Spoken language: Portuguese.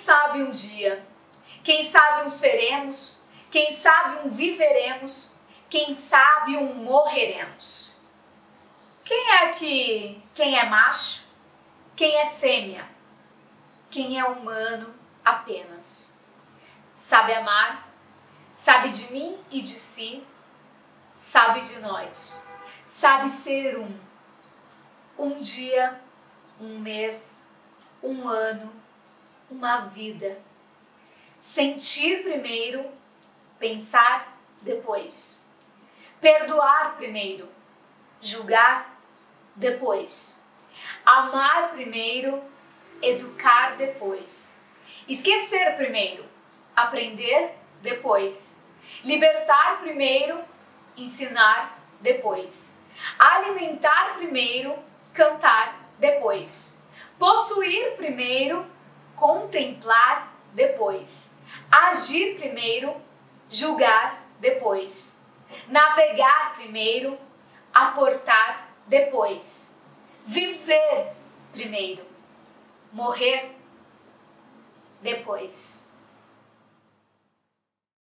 sabe um dia? Quem sabe um seremos? Quem sabe um viveremos? Quem sabe um morreremos? Quem é que quem é macho? Quem é fêmea? Quem é humano apenas? Sabe amar? Sabe de mim e de si? Sabe de nós? Sabe ser um? Um dia, um mês, um ano, uma vida. Sentir primeiro, pensar depois. Perdoar primeiro, julgar depois. Amar primeiro, educar depois. Esquecer primeiro, aprender depois. Libertar primeiro, ensinar depois. Alimentar primeiro, cantar depois. Possuir primeiro, contemplar depois. Agir primeiro, julgar depois. Navegar primeiro, aportar depois. Viver primeiro. Morrer depois.